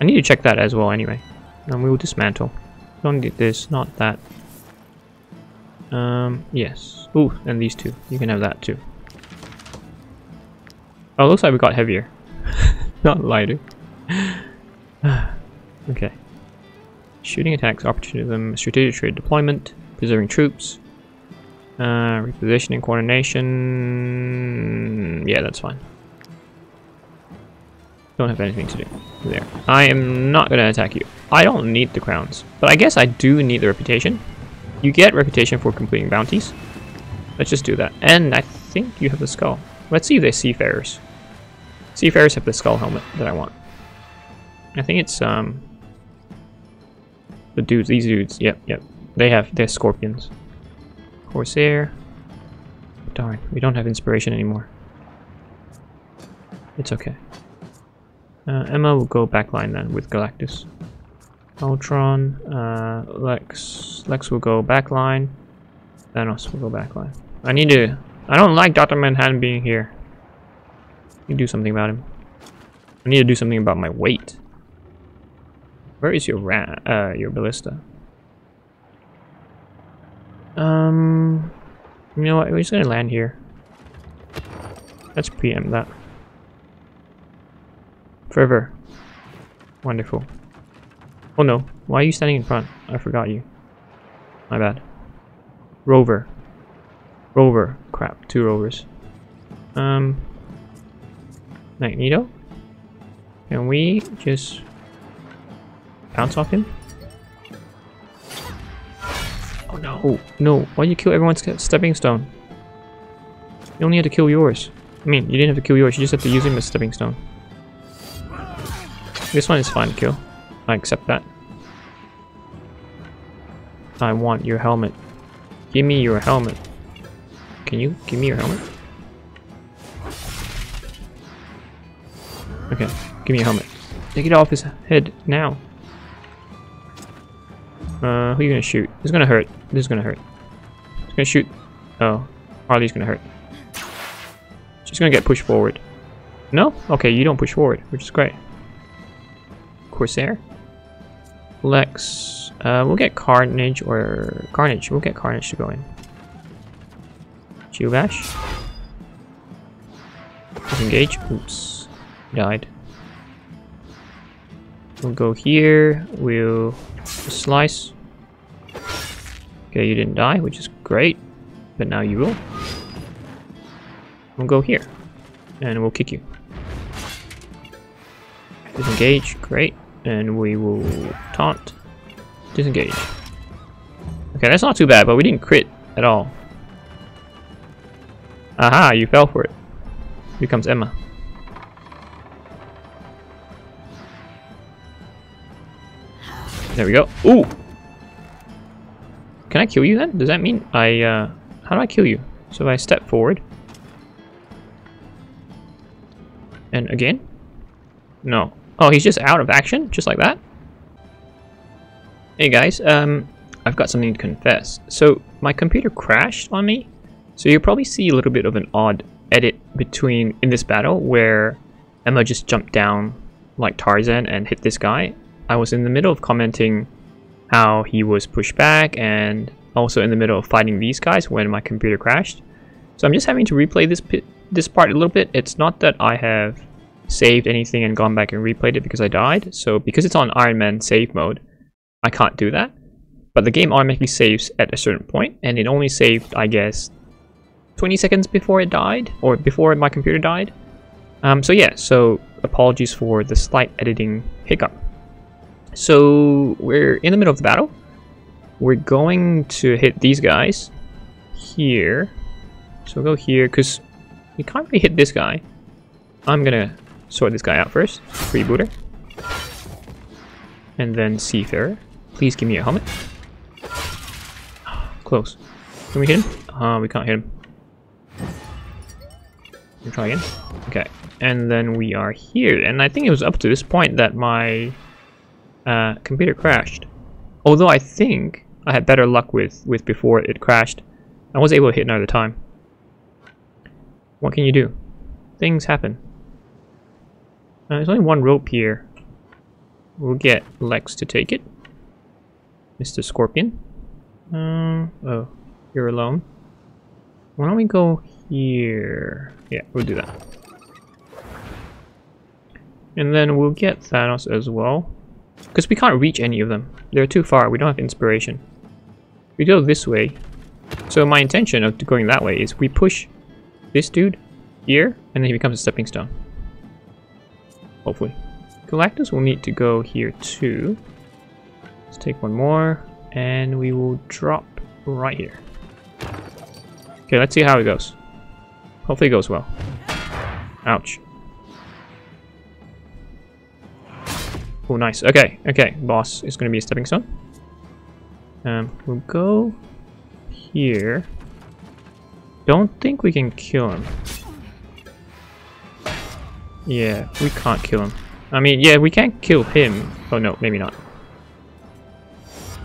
I need to check that as well anyway. And we will dismantle. Don't need this, not that. Um, yes. Ooh, and these two. You can have that too. Oh, looks like we got heavier. Not lighter. okay. Shooting attacks, opportunism, strategic trade deployment, preserving troops, uh, repositioning, coordination. Yeah, that's fine. Don't have anything to do there. I am not going to attack you. I don't need the crowns, but I guess I do need the reputation. You get reputation for completing bounties. Let's just do that. And I think you have the skull. Let's see if they're seafarers. Seafarers have the skull helmet that I want. I think it's um the dudes, these dudes. Yep, yep. They have they're scorpions. Corsair. Darn, we don't have inspiration anymore. It's okay. Uh, Emma will go backline then with Galactus. Ultron, uh, Lex, Lex will go backline. Thanos will go backline. I need to. I don't like Dr. Manhattan being here. You do something about him. I need to do something about my weight. Where is your ra uh, your ballista? Um, you know what? We're just gonna land here. Let's preempt that. Forever. Wonderful. Oh no, why are you standing in front? I forgot you. My bad. Rover. Rover. Crap, two rovers. Um, Magneto? Can we just bounce off him? Oh no, oh, no, why you kill everyone's stepping stone? You only had to kill yours. I mean, you didn't have to kill yours, you just have to use him as stepping stone. This one is fine kill. I accept that. I want your helmet. Give me your helmet. Can you give me your helmet? Okay, give me your helmet. Take it off his head now. Uh, who are you gonna shoot? This is gonna hurt. This is gonna hurt. It's gonna shoot. Oh, Harley's gonna hurt. She's gonna get pushed forward. No? Okay, you don't push forward, which is great. Corsair? Lex. Uh, we'll get Carnage or Carnage. We'll get Carnage to go in. Shield Bash. Disengage. Oops. Died. We'll go here. We'll slice. Okay, you didn't die, which is great. But now you will. We'll go here. And we'll kick you. Disengage. Great. And we will taunt. Disengage. Okay, that's not too bad, but we didn't crit at all. Aha, you fell for it. Here comes Emma. There we go. Ooh! Can I kill you then? Does that mean I, uh... How do I kill you? So if I step forward... And again? No. Oh, he's just out of action? Just like that? Hey guys, um... I've got something to confess. So, my computer crashed on me. So you'll probably see a little bit of an odd edit between in this battle where Emma just jumped down like Tarzan and hit this guy. I was in the middle of commenting how he was pushed back and also in the middle of fighting these guys when my computer crashed. So I'm just having to replay this this part a little bit. It's not that I have saved anything and gone back and replayed it because I died. So because it's on Iron Man save mode, I can't do that. But the game automatically saves at a certain point, and it only saved, I guess, 20 seconds before it died, or before my computer died. Um, so yeah, so apologies for the slight editing hiccup. So we're in the middle of the battle. We're going to hit these guys here. So we'll go here, because we can't really hit this guy. I'm gonna sort this guy out first. Freebooter. And then Seafarer. Please give me a helmet. Close. Can we hit him? Uh, we can't hit him. We'll try again. Okay. And then we are here. And I think it was up to this point that my uh, computer crashed. Although I think I had better luck with, with before it crashed. I was able to hit another time. What can you do? Things happen. Uh, there's only one rope here. We'll get Lex to take it. Mr. Scorpion. Um, oh, you're alone. Why don't we go here? Yeah, we'll do that. And then we'll get Thanos as well. Because we can't reach any of them. They're too far. We don't have inspiration. We go this way. So my intention of going that way is we push this dude here, and then he becomes a stepping stone. Hopefully. Galactus will need to go here too. Let's take one more, and we will drop right here. Okay, let's see how it goes. Hopefully it goes well. Ouch. Oh, nice. Okay, okay. Boss is going to be a stepping stone. Um, we'll go here. Don't think we can kill him. Yeah, we can't kill him. I mean, yeah, we can kill him. Oh no, maybe not.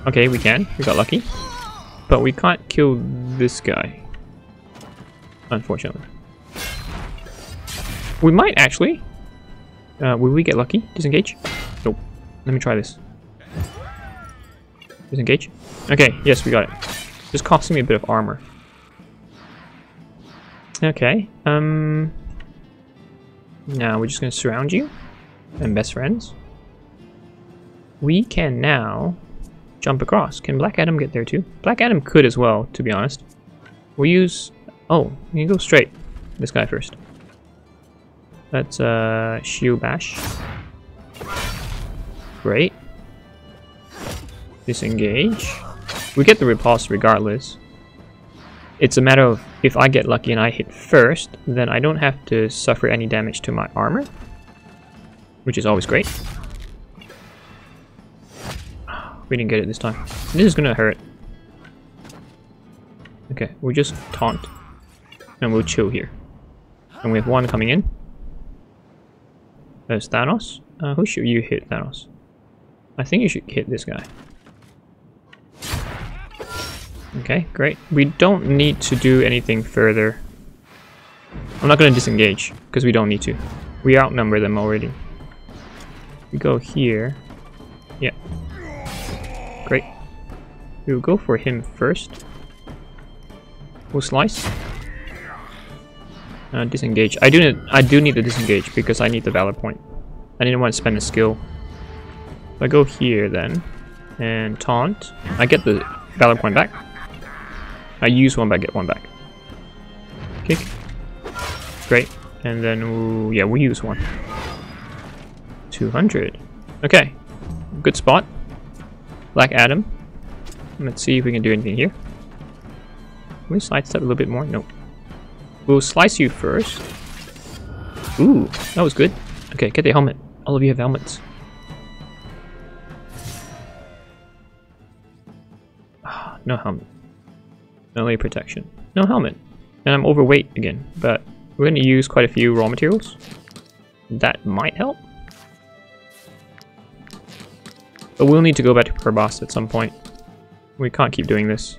Okay, we can. We got lucky. But we can't kill this guy. Unfortunately. We might actually. Uh, will we get lucky? Disengage? Nope. Let me try this. Disengage? Okay, yes, we got it. Just costing me a bit of armor. Okay, um... Now we're just gonna surround you. And best friends. We can now jump across. Can Black Adam get there too? Black Adam could as well, to be honest. We'll use... Oh, you can go straight. This guy first. Let's uh, shield bash. Great. Disengage. We get the repulse regardless. It's a matter of if I get lucky and I hit first, then I don't have to suffer any damage to my armor. Which is always great. We didn't get it this time. This is gonna hurt. Okay, we'll just taunt. And we'll chill here. And we have one coming in. There's Thanos. Uh, who should you hit, Thanos? I think you should hit this guy. Okay, great. We don't need to do anything further. I'm not going to disengage, because we don't need to. We outnumber them already. We go here. Yeah. Great. We'll go for him first. We'll slice. Uh, disengage. I do need I do need to disengage because I need the valor point. I didn't want to spend a skill. If I go here then and taunt, I get the valor point back. I use one I get one back. Kick. Great. And then yeah, we use one. 200. Okay. Good spot. Black Adam. Let's see if we can do anything here. Can we sidestep a little bit more? Nope. We'll slice you first. Ooh, that was good. Okay, get the helmet. All of you have helmets. No helmet. A protection. No helmet. And I'm overweight again, but we're going to use quite a few raw materials. That might help. But we'll need to go back to Perbast at some point. We can't keep doing this.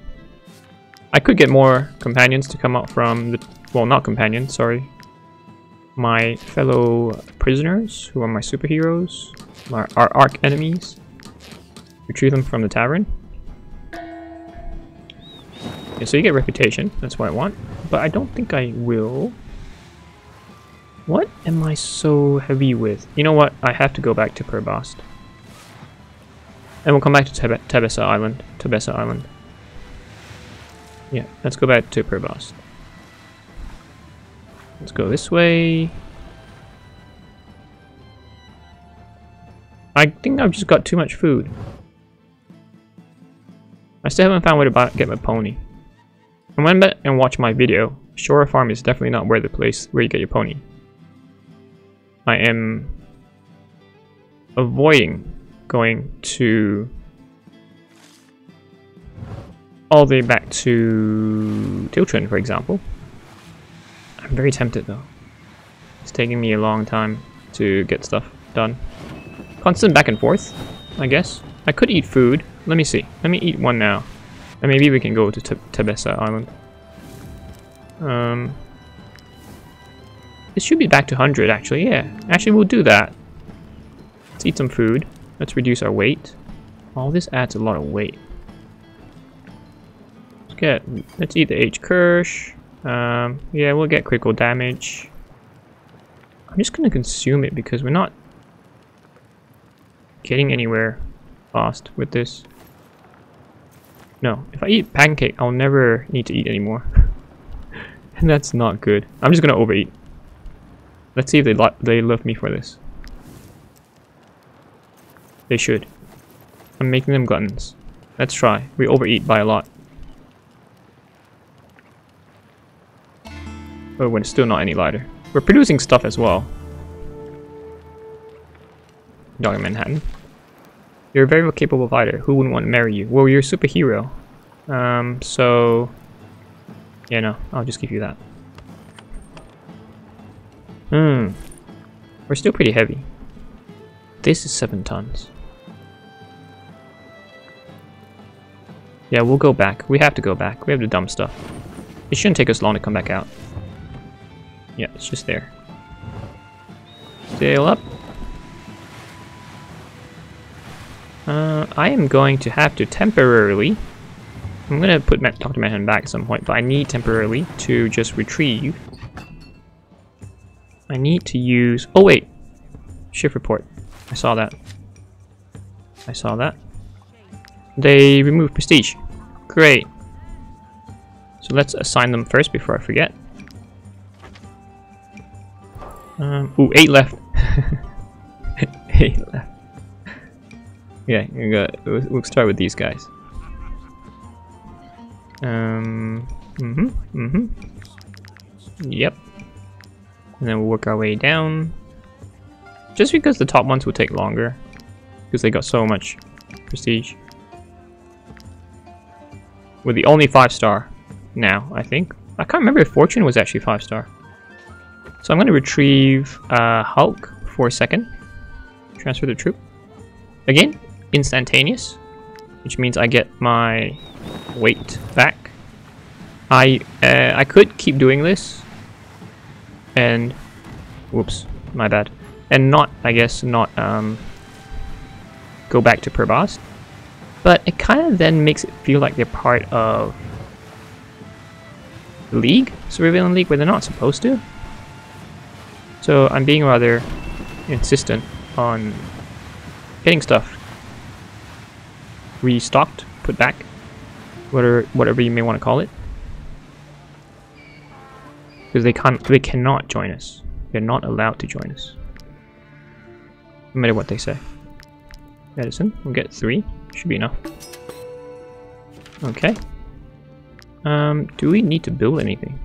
I could get more companions to come out from the... Well, not companions, sorry. My fellow prisoners, who are my superheroes. Our arch enemies. Retrieve them from the tavern. So you get reputation, that's what I want. But I don't think I will. What am I so heavy with? You know what? I have to go back to Perbast. And we'll come back to Teb Tebessa Island. Tebessa Island. Yeah, let's go back to Perbast. Let's go this way. I think I've just got too much food. I still haven't found a way to buy, get my pony. I went back and watched my video. Shore Farm is definitely not where the place where you get your pony. I am avoiding going to all the way back to Tiltren, for example. I'm very tempted though. It's taking me a long time to get stuff done. Constant back and forth, I guess. I could eat food. Let me see. Let me eat one now. And maybe we can go to Tabessa Island. Um, this should be back to 100 actually, yeah. Actually, we'll do that. Let's eat some food. Let's reduce our weight. All this adds a lot of weight. Let's get, let's eat the H Kirsch. Um, yeah, we'll get critical damage. I'm just gonna consume it because we're not getting anywhere fast with this. No, if I eat pancake, I'll never need to eat anymore. and that's not good. I'm just gonna overeat. Let's see if they, they love me for this. They should. I'm making them gluttons. Let's try. We overeat by a lot. Oh, but when it's still not any lighter. We're producing stuff as well. Dog in Manhattan. You're a very capable fighter. Who wouldn't want to marry you? Well, you're a superhero. Um, so... Yeah, no. I'll just give you that. Hmm. We're still pretty heavy. This is 7 tons. Yeah, we'll go back. We have to go back. We have to dump stuff. It shouldn't take us long to come back out. Yeah, it's just there. Sail up. Uh, I am going to have to temporarily... I'm going to put Dr. Manhattan back at some point, but I need temporarily to just retrieve. I need to use... Oh, wait. Shift report. I saw that. I saw that. They remove prestige. Great. So let's assign them first before I forget. Um, ooh, eight left. eight left. Yeah, we'll start with these guys. Um, mm-hmm, mm-hmm. Yep. And then we'll work our way down. Just because the top ones will take longer. Because they got so much prestige. We're the only 5 star now, I think. I can't remember if Fortune was actually 5 star. So I'm going to retrieve uh, Hulk for a second. Transfer the troop. Again, instantaneous. Which means I get my weight back. I uh, I could keep doing this. And... Whoops, my bad. And not, I guess, not um, go back to Perbast. But it kind of then makes it feel like they're part of the League, Cerulean League, where they're not supposed to. So I'm being rather insistent on getting stuff restocked, put back, whatever whatever you may want to call it. Because they can't they cannot join us. They're not allowed to join us. No matter what they say. Medicine, we'll get three. Should be enough. Okay. Um, do we need to build anything?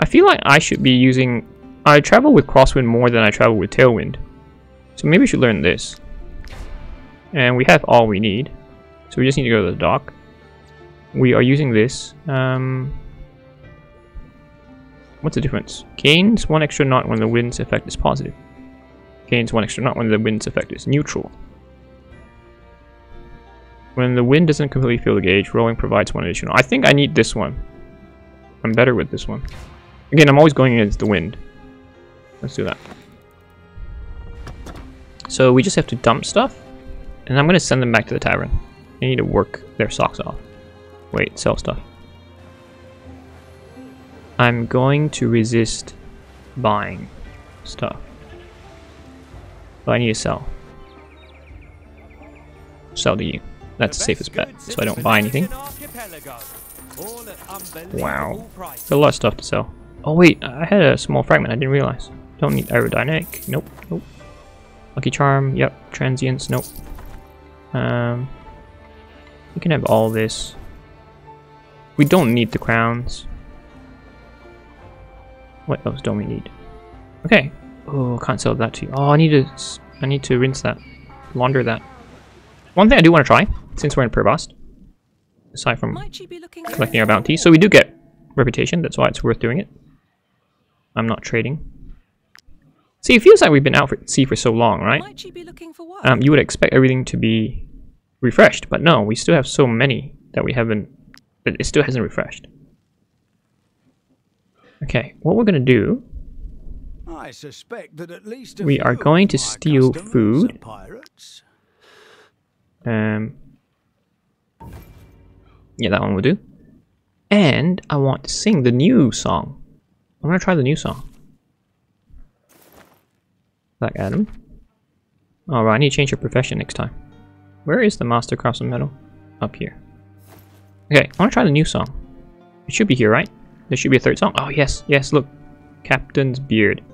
I feel like I should be using... I travel with Crosswind more than I travel with Tailwind. So maybe we should learn this. And we have all we need. So we just need to go to the dock. We are using this. Um, what's the difference? Gains one extra knot when the wind's effect is positive. Gains one extra knot when the wind's effect is neutral. When the wind doesn't completely fill the gauge, rowing provides one additional. I think I need this one. I'm better with this one. Again, I'm always going against the wind. Let's do that. So we just have to dump stuff. And I'm going to send them back to the tavern. They need to work their socks off. Wait, sell stuff. I'm going to resist buying stuff. But I need to sell. Sell to you. That's the safest bet, so I don't buy anything. Wow. Got a lot of stuff to sell. Oh wait, I had a small fragment, I didn't realize. Don't need aerodynamic, nope, nope. Lucky Charm, yep. Transients, nope. Um, we can have all this. We don't need the crowns. What else don't we need? Okay. Oh, can't sell that to you. Oh, I need to. I need to rinse that, launder that. One thing I do want to try, since we're in Perbast, aside from collecting our bounty, so we do get reputation. That's why it's worth doing it. I'm not trading. See, it feels like we've been out at sea for so long, right? Um, you would expect everything to be refreshed, but no, we still have so many that we haven't. That it still hasn't refreshed. Okay, what we're gonna do I suspect that at least we are going to steal food. Um, yeah, that one will do. And I want to sing the new song. I'm gonna try the new song. Black Adam. Alright, I need to change your profession next time. Where is the Master Craftsman medal? Up here. Okay, I want to try the new song. It should be here, right? There should be a third song. Oh, yes, yes, look. Captain's Beard.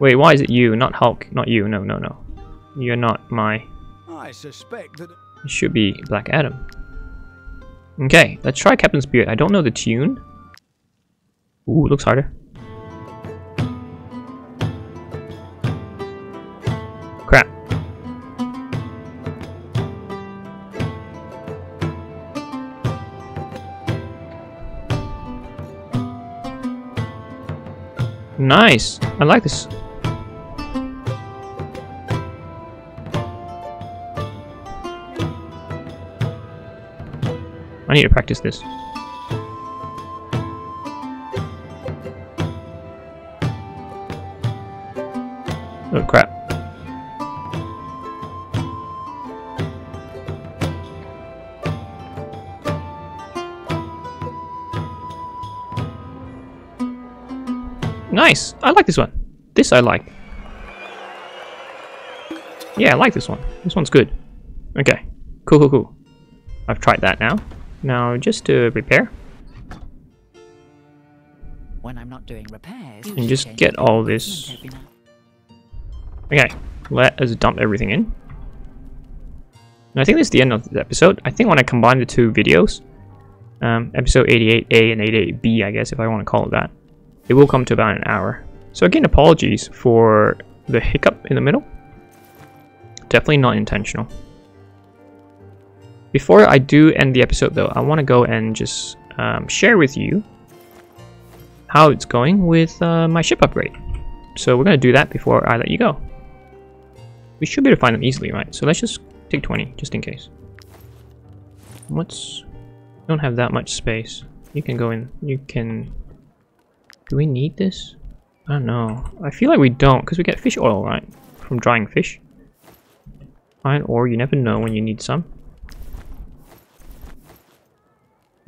Wait, why is it you, not Hulk? Not you, no, no, no. You're not my... I suspect that... It should be Black Adam. Okay, let's try Captain's Beard. I don't know the tune. Ooh, looks harder. Nice. I like this. I need to practice this. I like this one. This I like. Yeah, I like this one. This one's good. Okay. Cool, cool, cool. I've tried that now. Now, just to repair. When I'm not doing repairs, and just get all this. Okay, let us dump everything in. And I think this is the end of the episode. I think when I combine the two videos, um, episode 88A and 88B, I guess if I want to call it that, it will come to about an hour. So again, apologies for the hiccup in the middle. Definitely not intentional. Before I do end the episode though, I want to go and just um, share with you how it's going with uh, my ship upgrade. So we're going to do that before I let you go. We should be able to find them easily, right? So let's just take 20, just in case. What's... don't have that much space. You can go in, you can... Do we need this? I don't know. I feel like we don't, because we get fish oil, right? From drying fish. Iron ore, you never know when you need some.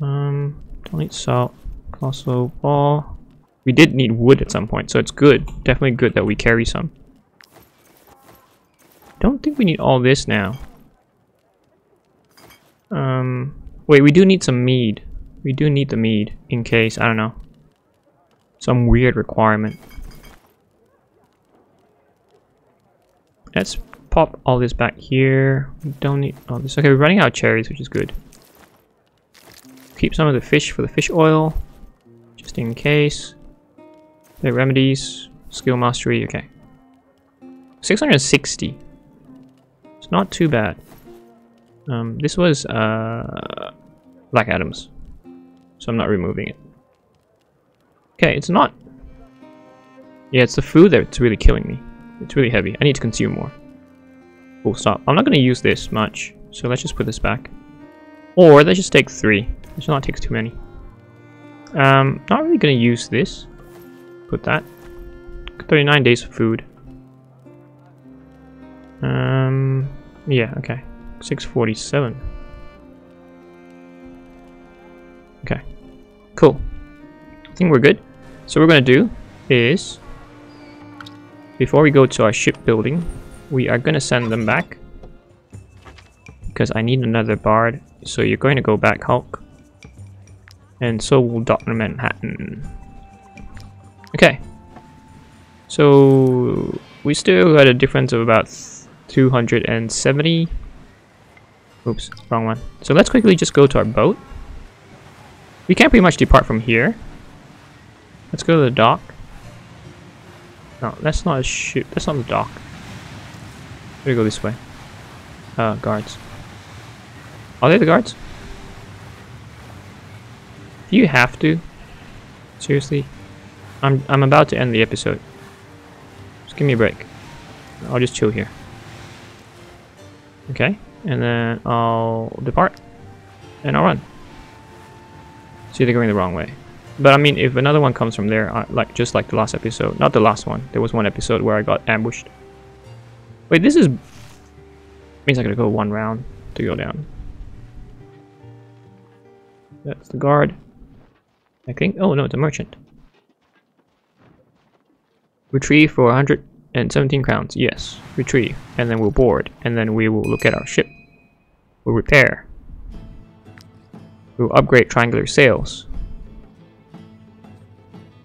Um, don't need salt. Colossal ball. We did need wood at some point, so it's good. Definitely good that we carry some. Don't think we need all this now. Um, wait, we do need some mead. We do need the mead in case, I don't know, some weird requirement. Let's pop all this back here. We don't need all this. Okay, we're running out of cherries, which is good. Keep some of the fish for the fish oil, just in case. The remedies, skill mastery, okay. 660. It's not too bad. Um, this was uh, Black Adam's, so I'm not removing it. Okay, it's not. Yeah, it's the food that's really killing me. It's really heavy. I need to consume more. Full stop. I'm not going to use this much, so let's just put this back. Or let's just take three. This not takes too many. Um, not really going to use this. Put that. 39 days of food. Um, yeah, okay. 647. Okay, cool. I think we're good. So we're going to do is, before we go to our shipbuilding, we are going to send them back. Because I need another bard. So you're going to go back, Hulk. And so will Dr. Manhattan. Okay. So we still got a difference of about 270 Oops, wrong one. So let's quickly just go to our boat. We can pretty much depart from here. Let's go to the dock. No, that's not a ship. That's not the dock. We go this way. Uh, guards. Are they the guards? Do you have to? Seriously? I'm I'm about to end the episode. Just give me a break. I'll just chill here. Okay and then I'll depart and I'll run. See, they're going the wrong way. But I mean, if another one comes from there, uh, like just like the last episode, not the last one, there was one episode where I got ambushed. Wait, this is means I gotta go one round to go down. That's the guard. I think. Oh no, it's a merchant. Retrieve for 100 and 17 crowns, yes. Retrieve. And then we'll board. And then we will look at our ship. We'll repair. We'll upgrade triangular sails.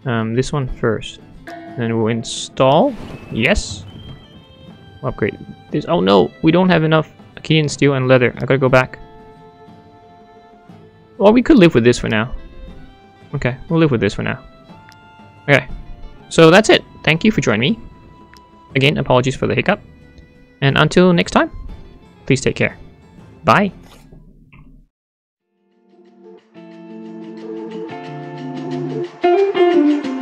Um, this one first. Then we'll install. Yes. Upgrade this. Oh no, we don't have enough Achaean steel and leather. I gotta go back. Well, we could live with this for now. Okay, we'll live with this for now. Okay, so that's it. Thank you for joining me. Again, apologies for the hiccup. And until next time, please take care. Bye. Música